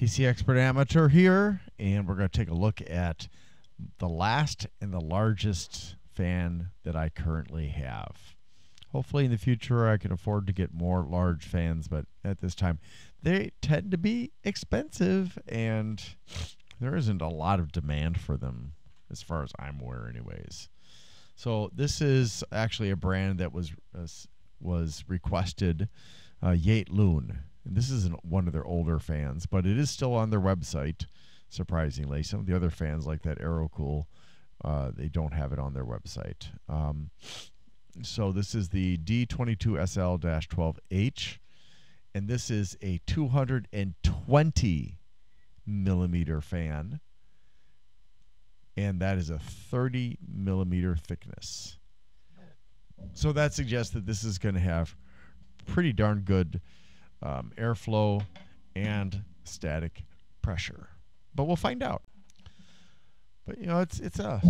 PC Expert Amateur here, and we're going to take a look at the last and the largest fan that I currently have. Hopefully, in the future, I can afford to get more large fans, but at this time, they tend to be expensive, and there isn't a lot of demand for them, as far as I'm aware, anyways. So this is actually a brand that was uh, was requested, uh, Yate Loon. And this is one of their older fans, but it is still on their website. Surprisingly, some of the other fans like that Aerocool, uh, they don't have it on their website. Um, so this is the D22SL-12H, and this is a 220 millimeter fan, and that is a 30 millimeter thickness. So that suggests that this is going to have pretty darn good um, airflow and static pressure. But we'll find out. But you know, it's it's a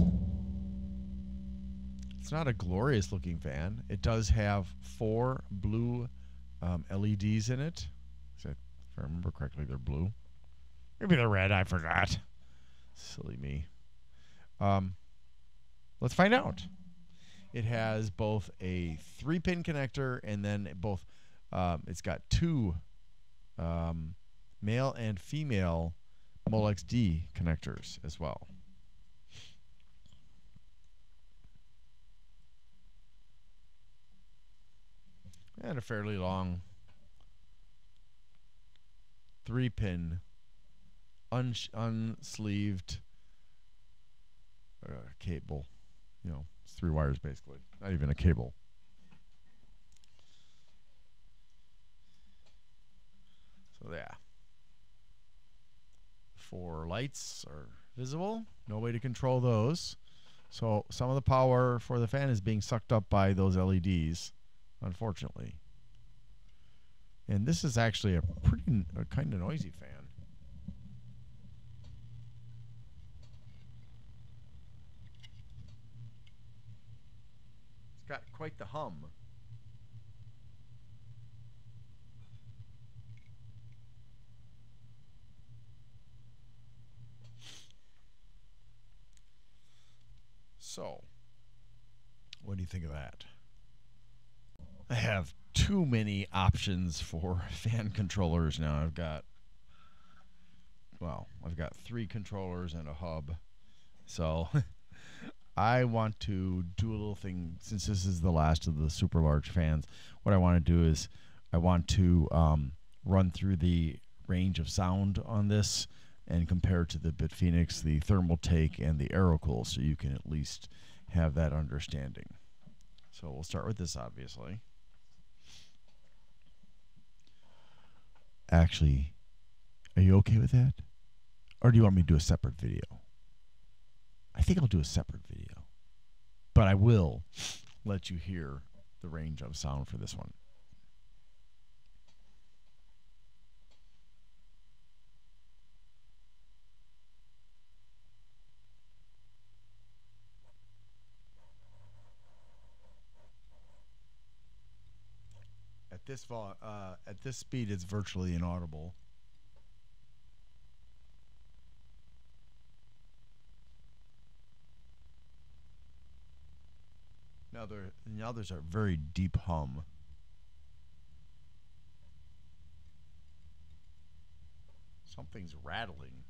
it's not a glorious looking fan. It does have four blue um, LEDs in it. If I remember correctly, they're blue. Maybe they're red. I forgot. Silly me. Um, let's find out. It has both a three pin connector and then both um, it's got two um, male and female Molex D connectors as well. And a fairly long three pin unsleeved uh, cable. You know, it's three wires basically, not even a cable. So yeah. Four lights are visible. No way to control those. So some of the power for the fan is being sucked up by those LEDs, unfortunately. And this is actually a pretty a kind of noisy fan. It's got quite the hum. So, what do you think of that? I have too many options for fan controllers now. I've got, well, I've got three controllers and a hub. So, I want to do a little thing since this is the last of the super large fans. What I want to do is I want to um, run through the range of sound on this and compare to the Bitfenix, the Thermaltake, and the Aerocool, so you can at least have that understanding. So we'll start with this, obviously. Actually, are you okay with that? Or do you want me to do a separate video? I think I'll do a separate video. But I will let you hear the range of sound for this one. This uh, at this speed, it's virtually inaudible. Now there, now there's a very deep hum. Something's rattling.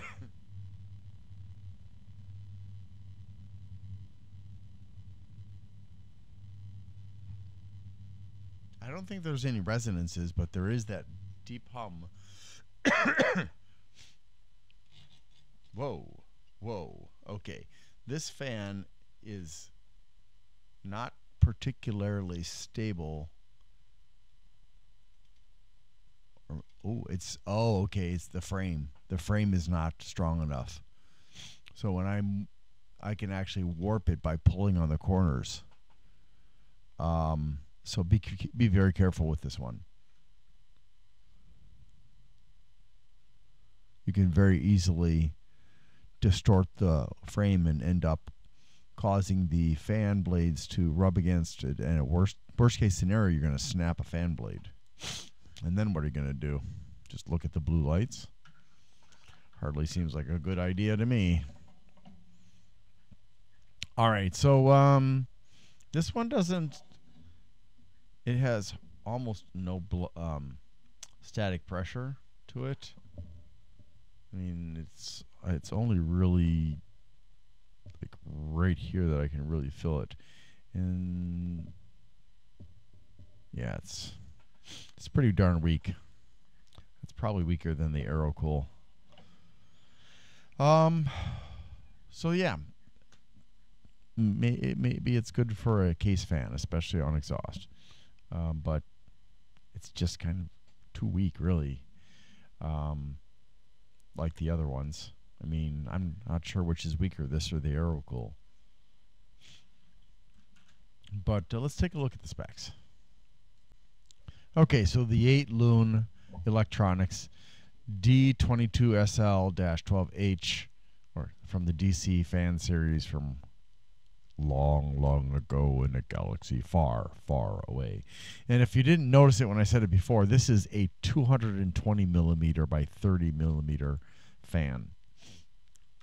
I don't think there's any resonances, but there is that deep hum. whoa, whoa. Okay, this fan is not particularly stable. Oh, it's oh okay. It's the frame. The frame is not strong enough. So when I'm I can actually warp it by pulling on the corners. Um, so be be very careful with this one. You can very easily distort the frame and end up causing the fan blades to rub against it. And at worst worst case scenario, you're going to snap a fan blade. And then what are you going to do? Just look at the blue lights? Hardly seems like a good idea to me. All right, so um, this one doesn't. It has almost no um, static pressure to it. I mean, it's it's only really like right here that I can really feel it, and yeah, it's it's pretty darn weak. Probably weaker than the Aerocool. Um, so yeah, may, maybe it's good for a case fan, especially on exhaust. Um, but it's just kind of too weak, really. Um, like the other ones. I mean, I'm not sure which is weaker, this or the Aerocool. But uh, let's take a look at the specs. Okay, so the Yate Loon Electronics D22SL-12H or from the DC fan series from long, long ago in a galaxy far, far away. And if you didn't notice it when I said it before, this is a 220 millimeter by 30 millimeter fan.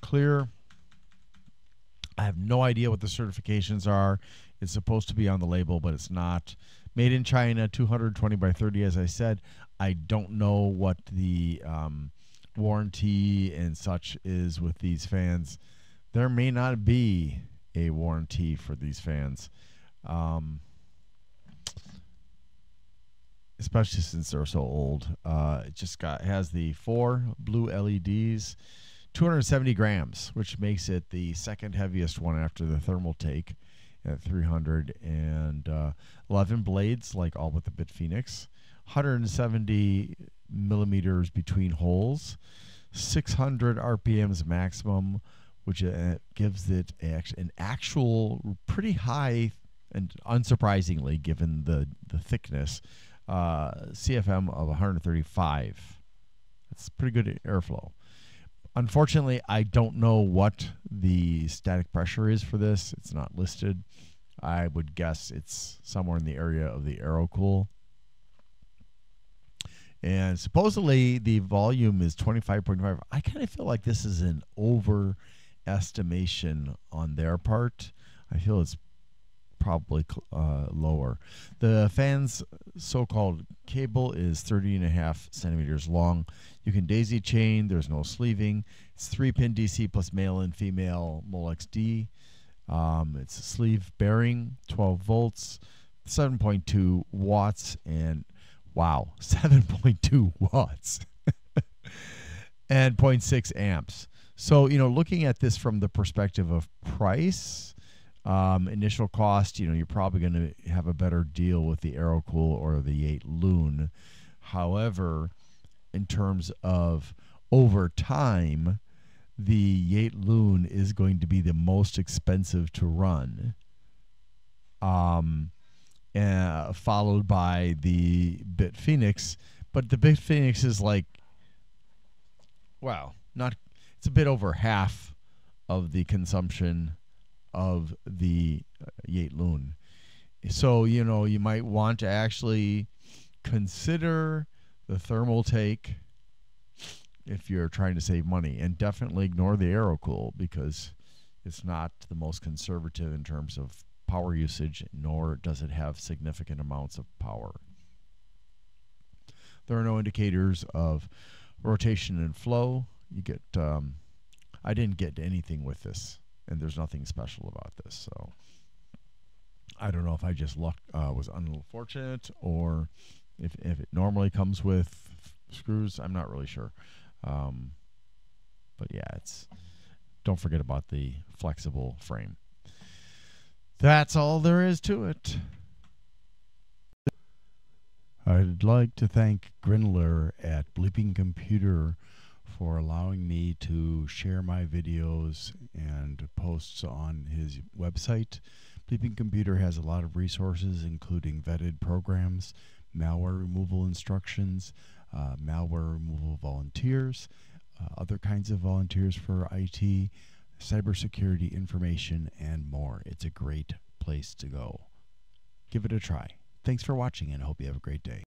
Clear. I have no idea what the certifications are. It's supposed to be on the label, but it's not. Made in China, 220 by 30, as I said. I don't know what the um, warranty and such is with these fans. There may not be a warranty for these fans, um, especially since they're so old. Uh, it just got has the four blue LEDs, 270 grams, which makes it the second heaviest one after the Thermaltake at 300 and uh, 11 blades like all with the Bitfenix 170 millimeters between holes 600 rpms maximum which uh, gives it an actual pretty high and unsurprisingly given the, the thickness uh, cfm of 135 that's pretty good airflow Unfortunately, I don't know what the static pressure is for this. It's not listed. I would guess it's somewhere in the area of the Aerocool. And supposedly the volume is 25.5. I kind of feel like this is an overestimation on their part. I feel it's probably uh, lower. The fan's so-called cable is 30 and a half centimeters long. You can daisy chain. There's no sleeving. It's three-pin DC plus male and female Molex D. Um, it's a sleeve bearing, 12 volts, 7.2 watts, and wow, 7.2 watts, and 0.6 amps. So, you know, looking at this from the perspective of price, um, initial cost, you know, you're probably going to have a better deal with the Aerocool or the Yate Loon. However, in terms of over time, the Yate Loon is going to be the most expensive to run. Um, uh, followed by the Bitfenix, but the Bitfenix is like, wow, not it's a bit over half of the consumption of the uh, Yate Loon. So you know you might want to actually consider the Thermaltake if you're trying to save money, and definitely ignore the Aerocool because it's not the most conservative in terms of power usage, nor does it have significant amounts of power. There are no indicators of rotation and flow. You get, um, I didn't get anything with this, and there's nothing special about this. So I don't know if I just luck uh, was unfortunate or if if it normally comes with screws. I'm not really sure. Um, but yeah, it's don't forget about the flexible frame. That's all there is to it. I'd like to thank Grinler at Bleeping Computer for allowing me to share my videos and posts on his website. Bleeping Computer has a lot of resources, including vetted programs, malware removal instructions, uh, malware removal volunteers, uh, other kinds of volunteers for IT, cybersecurity information, and more. It's a great place to go. Give it a try. Thanks for watching and I hope you have a great day.